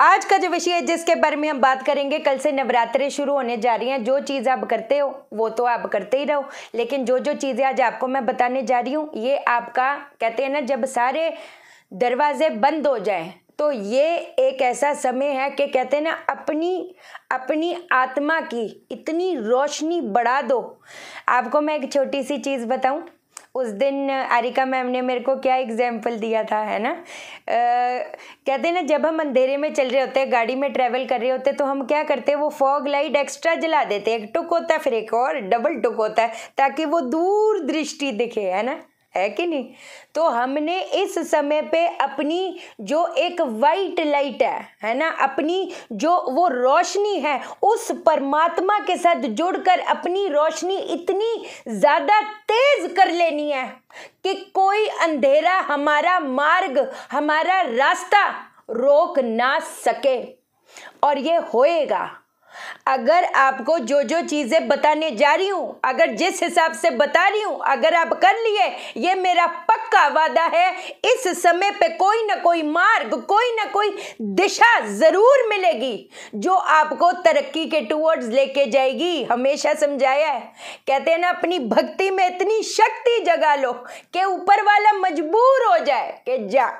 आज का जो विषय है, जिसके बारे में हम बात करेंगे, कल से नवरात्रे शुरू होने जा रही हैं। जो चीज़ आप करते हो, वो तो आप करते ही रहो। लेकिन जो जो चीज़ें आज आपको मैं बताने जा रही हूँ, ये आपका, कहते हैं ना, जब सारे दरवाजे बंद हो जाएँ तो ये एक ऐसा समय है कि कहते हैं ना, अपनी अपनी आत्मा की इतनी रोशनी बढ़ा दो। आपको मैं एक छोटी सी चीज़ बताऊँ उस दिन आरिका मैम ने मेरे को क्या एग्ज़ाम्पल दिया था, है ना? कहते हैं ना, जब हम अंधेरे में चल रहे होते हैं, गाड़ी में ट्रेवल कर रहे होते हैं तो हम क्या करते हैं, वो फॉग लाइट एक्स्ट्रा जला देते हैं। एक टुक होता है, फिर एक और डबल टुक होता है, ताकि वो दूर दृष्टि दिखे, है ना? है कि नहीं? तो हमने इस समय पे अपनी जो एक वाइट लाइट है है ना? अपनी जो वो रोशनी है, उस परमात्मा के साथ जुड़कर अपनी रोशनी इतनी ज़्यादा तेज कर लेनी है कि कोई अंधेरा हमारा मार्ग, हमारा रास्ता रोक ना सके। और ये होएगा। अगर आपको जो जो चीज़ें बताने जा रही हूँ, अगर जिस हिसाब से बता रही हूँ, अगर आप कर लिए, ये मेरा पक्का वादा है, इस समय पे कोई ना कोई मार्ग, कोई ना कोई दिशा ज़रूर मिलेगी, जो आपको तरक्की के टूवर्ड्स लेके जाएगी, हमेशा समझाया है। कहते हैं ना, अपनी भक्ति में इतनी शक्ति जगा लो, कि ऊपर वाला मजबूर हो जाए, कि जा।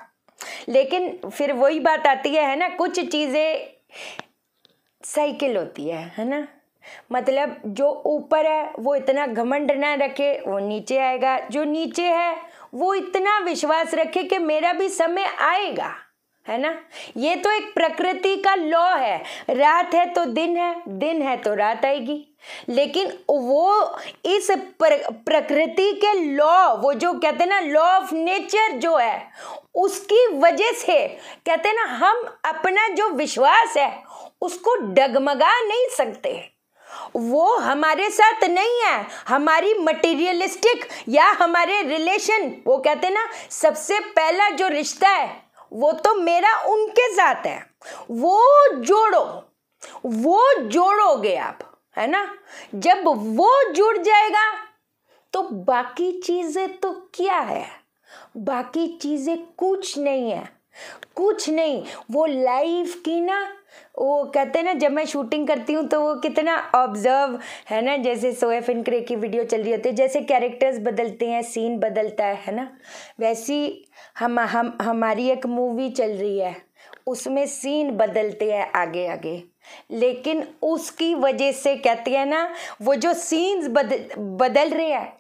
लेकिन फिर वही बात आती है ना, कुछ चीज़ें साइकिल होती है है ना? मतलब जो ऊपर है वो इतना घमंड ना रखे वो नीचे आएगा। जो नीचे है वो इतना विश्वास रखे कि मेरा भी समय आएगा है ना? ये तो एक प्रकृति का लॉ है। रात है तो दिन है दिन है तो रात आएगी। लेकिन वो इस प्र, प्रकृति के लॉ वो जो कहते हैं ना लॉ ऑफ़ नेचर जो है उसकी वजह से कहते हैं ना हम अपना जो विश्वास है उसको डगमगा नहीं सकते। वो हमारे साथ नहीं है। हमारी मटेरियलिस्टिक या हमारे रिलेशन वो कहते हैं ना, सबसे पहला जो रिश्ता है, वो तो मेरा, उनके साथ है। वो जोड़ो, वो जोड़ोगे आप, है ना? जब वो जुड़ जाएगा तो बाकी चीज़ें तो क्या है? बाकी चीज़ें कुछ नहीं है। कुछ नहीं, वो लाइफ की ना वो कहते हैं ना, जब मैं शूटिंग करती हूँ तो वो कितना ऑब्ज़र्व है ना, जैसे सोएफ क्रे की वीडियो चल रही होती है, जैसे कैरेक्टर्स बदलते हैं सीन बदलता है है ना? वैसी हम हम, हमारी एक मूवी चल रही है, उसमें सीन बदलते हैं आगे आगे। लेकिन उसकी वजह से कहते हैं ना, वो जो सीन्स बदल बदल रहे हैं,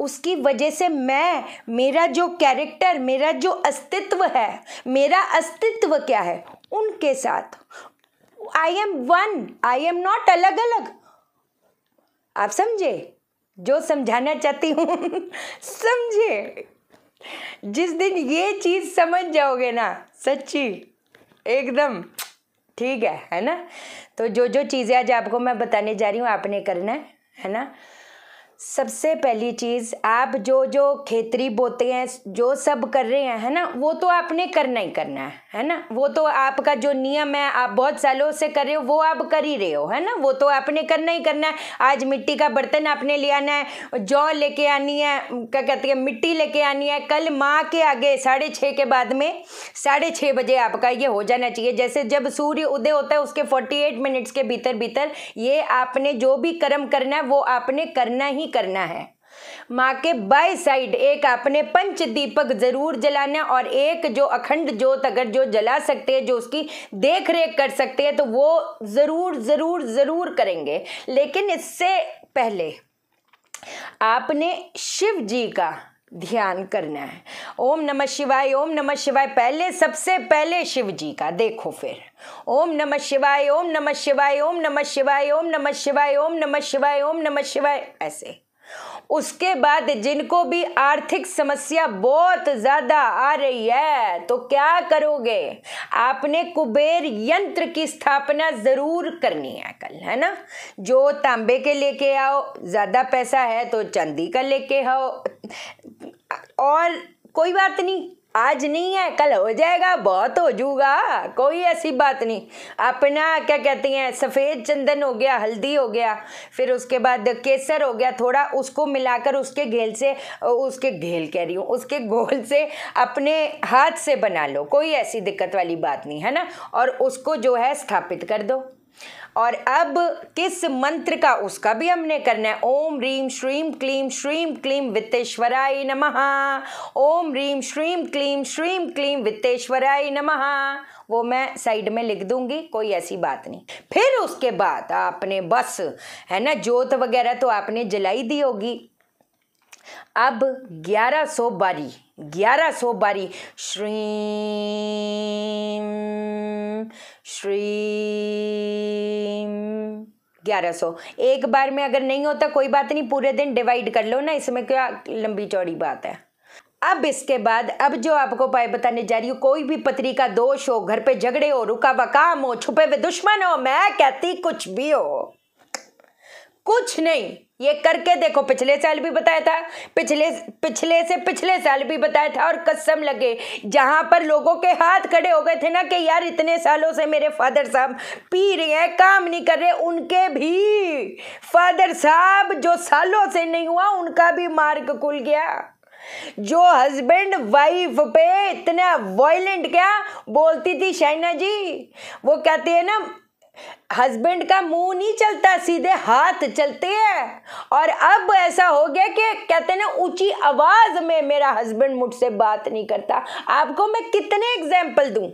उसकी वजह से मैं, मेरा जो कैरेक्टर मेरा जो अस्तित्व है, मेरा अस्तित्व क्या है? उनके साथ। I am one I am not अलग अलग आप समझे? जो समझाना चाहती हूँ, समझे? जिस दिन ये चीज़ समझ जाओगे ना, सच्ची, एकदम, ठीक है है ना? तो जो जो चीज़ें आज आपको मैं बताने जा रही हूँ, आपने करना है है ना? सबसे पहली चीज़, आप जो जो खेतरी बोते हैं, जो सब कर रहे हैं, है ना, वो तो आपने करना ही करना है है ना? वो तो आपका जो नियम है, आप बहुत सालों से कर रहे हो, वो आप कर ही रहे हो, है ना? वो तो आपने करना ही करना है। आज मिट्टी का बर्तन आपने ले आना है, जौ लेके आनी है क्या कहती है, मिट्टी लेके आनी है, कल माँ के आगे, साढ़े छः के बाद में, साढ़े छः बजे आपका ये हो जाना चाहिए। जैसे जब सूर्य उदय होता है, उसके फोर्टी एट मिनट्स के भीतर भीतर ये आपने जो भी कर्म करना है, वो आपने करना ही करना है। माँ के बाय साइड एक आपने पंच दीपक ज़रूर जलाना और एक जो अखंड जोत अगर जो जला सकते हैं, जो उसकी देख रेख कर सकते हैं तो वो ज़रूर ज़रूर ज़रूर करेंगे। लेकिन इससे पहले आपने शिव जी का ध्यान करना है। ओम नमः शिवाय, ओम नमः शिवाय। पहले, सबसे पहले शिव जी का देखो फिर। ओम नमः शिवाय, ओम नमः शिवाय, ओम नमः शिवाय, ओम नमः शिवाय, ओम नमः शिवाय, ओम नमः शिवाय, ऐसे। उसके बाद जिनको भी आर्थिक समस्या बहुत ज़्यादा आ रही है तो क्या करोगे? आपने कुबेर यंत्र की स्थापना ज़रूर करनी है कल, है ना? जो तांबे के लेके आओ, ज़्यादा पैसा है तो चांदी का लेके आओ। और कोई बात नहीं आज नहीं है, कल हो जाएगा, बहुत हो जूगा कोई ऐसी बात नहीं। अपना, क्या कहती हैं, सफ़ेद चंदन हो गया, हल्दी हो गया, फिर उसके बाद केसर हो गया, थोड़ा उसको मिलाकर उसके घेल से, उसके घेल कह रही हूँ, उसके गोल से अपने हाथ से बना लो, कोई ऐसी दिक्कत वाली बात नहीं, है ना? और उसको जो है स्थापित कर दो। और अब किस मंत्र का उसका भी हमने करना है? ओम रीम श्रीम क्लीम श्रीम क्लीम वित्तेश्वराय नमः। ओम रीम श्रीम क्लीम श्रीम क्लीम वित्तेश्वराय नमः। वो मैं साइड में लिख दूँगी, कोई ऐसी बात नहीं। फिर उसके बाद आपने बस, है ना, जोत वगैरह तो आपने जलाई दी होगी। अब ग्यारह सौ बारी, ग्यारह सौ बारी। श्री श्री ग्यारह सौ। एक बार में अगर नहीं होता, कोई बात नहीं, पूरे दिन डिवाइड कर लो ना, इसमें क्या लंबी चौड़ी बात है। अब इसके बाद, अब जो आपको पाए बताने जा रही हूँ, कोई भी पत्री का दोष हो, घर पे झगड़े हो रुका हुआ काम हो छुपे हुए दुश्मन हो, मैं कहती कुछ भी हो। कुछ नहीं। ये करके देखो, पिछले साल भी बताया था, पिछले पिछले से पिछले साल भी बताया था और कसम लगे, जहाँ पर लोगों के हाथ खड़े हो गए थे ना कि यार इतने सालों से मेरे फादर साहब पी रहे हैं, काम नहीं कर रहे, उनके भी फादर साहब जो सालों से नहीं हुआ, उनका भी मार्ग खुल गया। जो हस्बैंड वाइफ पे इतना वायलेंट क्या बोलती थी शाइना जी? वो कहती है ना हस्बैंड का मुँह नहीं चलता, सीधे हाथ चलते हैं। और अब ऐसा हो गया कि कहते ना, ऊँची आवाज़ में मेरा हस्बैंड मुझसे बात नहीं करता। आपको मैं कितने एग्ज़ाम्पल दूँ?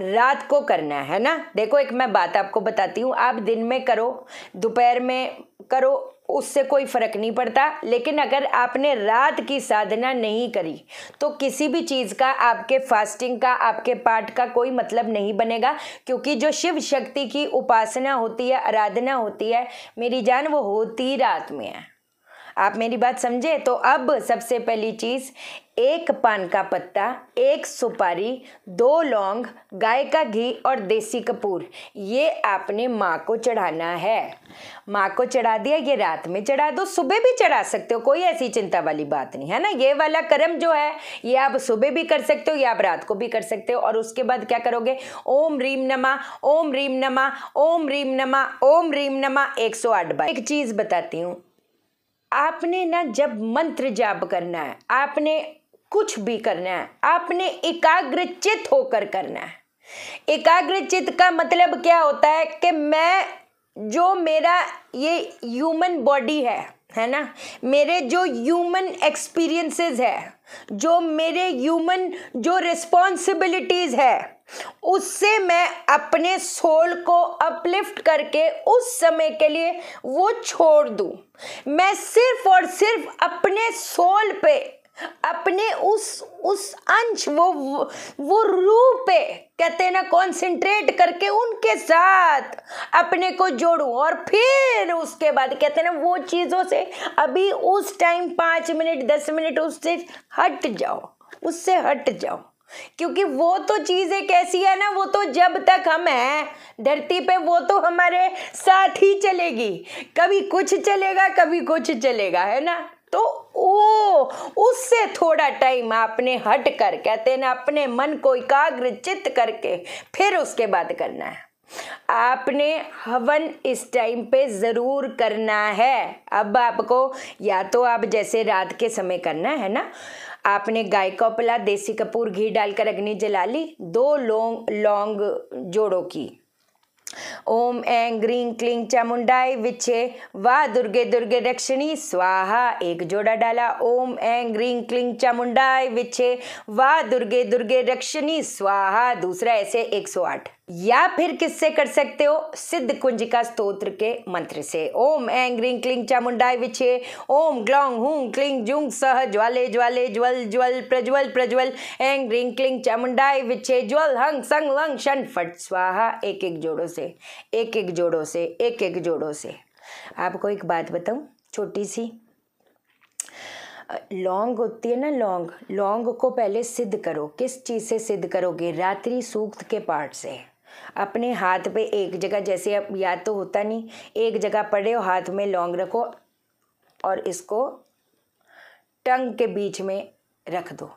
रात को करना है ना? देखो, एक मैं बात आपको बताती हूँ। आप दिन में करो, दोपहर में करो उससे कोई फ़र्क नहीं पड़ता। लेकिन अगर आपने रात की साधना नहीं करी तो किसी भी चीज़ का, आपके फास्टिंग का, आपके पाठ का कोई मतलब नहीं बनेगा। क्योंकि जो शिव शक्ति की उपासना होती है, आराधना होती है, मेरी जान वो होती रात में है। आप मेरी बात समझे? तो अब सबसे पहली चीज़, एक पान का पत्ता, एक सुपारी, दो लौंग, गाय का घी और देसी कपूर। ये आपने माँ को चढ़ाना है। माँ को चढ़ा दिया, ये रात में चढ़ा दो, सुबह भी चढ़ा सकते हो, कोई ऐसी चिंता वाली बात नहीं, है ना? ये वाला कर्म जो है, ये आप सुबह भी कर सकते हो, या आप रात को भी कर सकते हो, और उसके बाद क्या करोगे? ओम रीम नमा, ओम रीम नमा, ओम रीम नमा, ओम रीम नमा, एक सौ आठ बार। एक चीज़ बताती हूँ आपने ना जब मंत्र जाप करना है, आपने कुछ भी करना है, आपने एकाग्रचित होकर करना है। एकाग्रचित का मतलब क्या होता है कि मैं, जो मेरा ये ह्यूमन बॉडी है है ना? मेरे जो ह्यूमन एक्सपीरियंसेस है, जो मेरे ह्यूमन जो रिस्पॉन्सिबिलिटीज है, उससे मैं अपने सोल को अपलिफ्ट करके उस समय के लिए वो छोड़ दूँ। मैं सिर्फ़ और सिर्फ़ अपने सोल पे अपने उस उस अंश, वो वो रूप पे, कहते हैं ना कॉन्सेंट्रेट करके उनके साथ अपने को जोड़ू। और फिर उसके बाद, कहते हैं ना, वो चीज़ों से अभी उस टाइम पाँच मिनट, दस मिनट उससे हट जाओ। उससे हट जाओ। क्योंकि वो तो चीज़ें कैसी है ना, वो तो जब तक हम हैं, धरती पे वो तो हमारे साथ ही चलेगी। कभी कुछ चलेगा, कभी कुछ चलेगा, है ना? तो ओ उससे थोड़ा टाइम आपने हट कर, कहते हैं ना, अपने मन को एकाग्र चित्त करके फिर उसके बाद करना है। आपने हवन इस टाइम पे ज़रूर करना है। अब आपको, या तो आप जैसे रात के समय करना है ना, आपने गाय का उपला, देसी कपूर, घी डालकर अग्नि जला ली, दो लौंग लौंग जोड़ों की। ओम ऐं ग्रीं क्लीं चामुंडाई विच्छे वाह दुर्गे दुर्गे दक्षिणी, स्वाहा एक जोड़ा डाला। ओम ऐं ग्रीं क्लीं चामुंडाई विच्छे वाह दुर्गे दुर्गे दक्षिणी, स्वाहा दूसरा ऐसे 108 या फिर किससे कर सकते हो? सिद्ध कुंजिका स्तोत्र के मंत्र से। ओम एंग ग्रीं क्लिंग चामुंडाई विछे। ओम ग्लोंग हूँ क्लिंग जुंग सह ज्वाले ज्वाले ज्वल ज्वल प्रज्वल प्रज्वल। एंग रिंग क्लिंग चामुंडाई विछे। ज्वल हंग संग लंग शन फट। स्वाहा एक एक जोड़ों से, एक एक जोड़ों से, एक एक जोड़ों से। आपको एक बात बताऊँ, छोटी सी? लौंग होती है ना लौंग? लौंग को पहले सिद्ध करो। किस चीज़ से सिद्ध करोगे? रात्रि सूक्त के पाठ से। अपने हाथ पे एक जगह जैसे अब याद तो होता नहीं। एक जगह पड़े हो हाथ में लौंग रखो और इसको टंग के बीच में रख दो।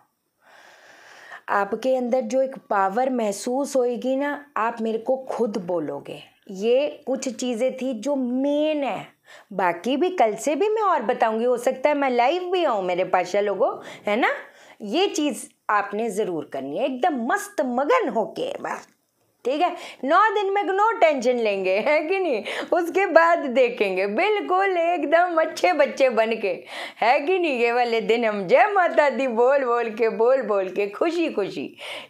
आपके अंदर जो एक पावर महसूस होएगी ना, आप मेरे को खुद बोलोगे। ये कुछ चीज़ें थी जो मेन है। बाकी भी कल से भी मैं और बताऊँगी। हो सकता है मैं लाइव भी आऊँ मेरे पाशा लोगों, है ना? ये चीज़ आपने ज़रूर करनी है। एकदम मस्त मगन होके, बस। ठीक है? नौ दिन में नो टेंशन लेंगे, है कि नहीं? उसके बाद देखेंगे। बिल्कुल एकदम अच्छे बच्चे बन के है कि नहीं? ये वाले दिन हम जय माता दी, बोल बोल के, बोल बोल के, खुशी खुशी।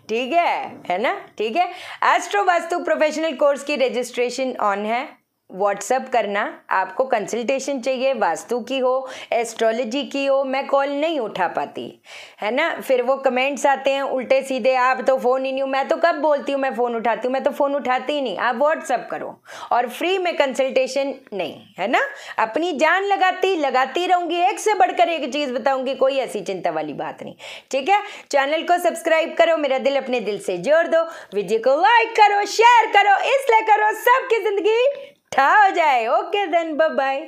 ठीक है? है ना? ठीक है? एस्ट्रो वास्तु प्रोफेशनल कोर्स की रजिस्ट्रेशन ऑन है। व्हाट्सअप करना। आपको कंसल्टेशन चाहिए, वास्तु की हो एस्ट्रोलॉजी की हो, मैं कॉल नहीं उठा पाती। है ना? फिर वो कमेंट्स आते हैं, उल्टे सीधे, आप तो फ़ोन ही नहीं मैं तो कब बोलती हूँ, मैं फ़ोन उठाती हूँ? मैं तो फ़ोन उठाती ही नहीं। आप व्हाट्सअप करो। और फ्री में कंसल्टेशन नहीं, है ना? अपनी जान लगाती लगाती रहूँगी, एक से बढ़कर एक चीज़ बताऊँगी, कोई ऐसी चिंता वाली बात नहीं। ठीक है? चैनल को सब्सक्राइब करो, मेरा दिल अपने दिल से जोड़ दो। वीडियो को लाइक करो शेयर करो, इसलिए करो, सबकी ज़िंदगी ठा हो जाए। ओके देन बाय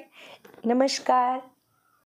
नमस्कार।